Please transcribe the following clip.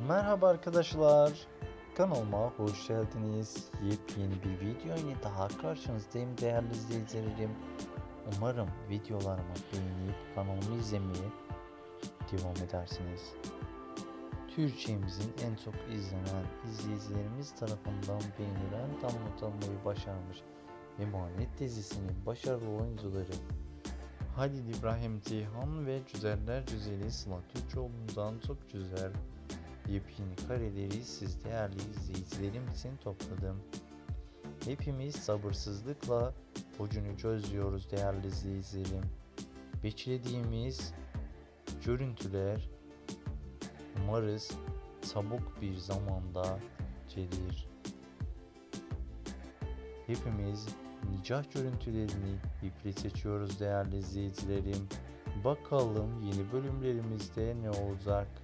Merhaba arkadaşlar. Kanalıma hoş geldiniz. Yepyeni bir video ile daha karşınızdayım değerli izleyicilerim. Umarım videolarımı beğenip kanalımı izlemeye devam edersiniz. Türkçemizin en çok izlenen izleyicilerimiz tarafından beğenilen damlatılmayı başarmış Emanet dizisinin başarılı oyuncuları Halil İbrahim Ceyhan ve Güzeller Güzeli Sıla Türkoğlu'ndan çok güzel yepyeni kareleri siz değerli izleyicilerim için topladım. Hepimiz sabırsızlıkla o günü gözlüyoruz değerli izleyicilerim. Beklediğimiz görüntüler umarız çabuk bir zamanda gelir. Hepimiz nikah görüntülerini iple çekiyoruz değerli izleyicilerim. Bakalım yeni bölümlerimizde ne olacak?